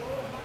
Oh,